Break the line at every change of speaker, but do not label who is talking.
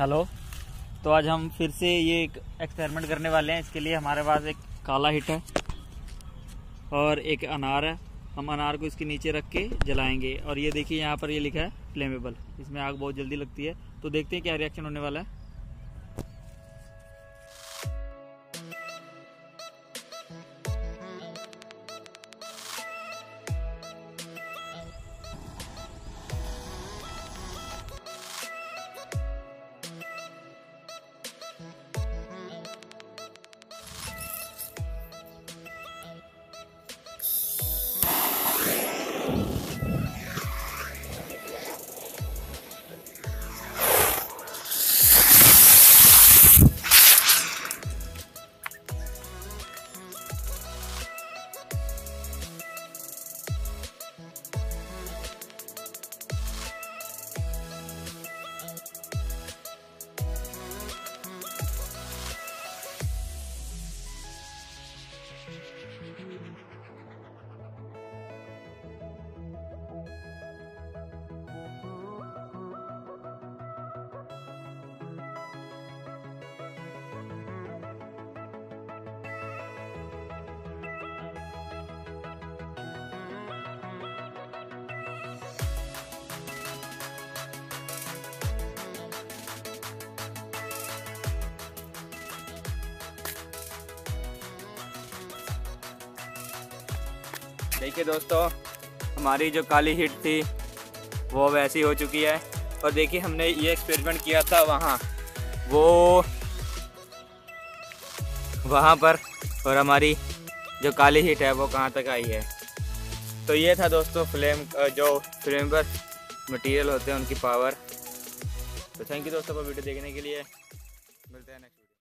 Hello. तो आज हम फिर से ये एक एक्सपेरिमेंट करने वाले हैं। इसके लिए हमारे पास एक काला हिट है और एक अनार है। हम अनार को इसके नीचे रख के जलाएँगे। और ये देखिए, यहाँ पर ये लिखा है फ्लेमेबल इसमें आग बहुत जल्दी लगती है। तो देखते हैं क्या रिएक्शन होने वाला है।
देखिए दोस्तों, हमारी जो काली हिट थी, वो वैसी हो चुकी है। और देखिए, हमने ये एक्सपेरिमेंट किया था वहाँ। वो वहाँ पर और हमारी जो काली हिट है, वो कहाँ तक आई है। तो ये था दोस्तों फ्लेम जो फ्लेम पर मटेरियल होते हैं, उनकी पावर तो थैंक यू दोस्तों वीडियो देखने के लिए। मिलते हैं नेक्स्ट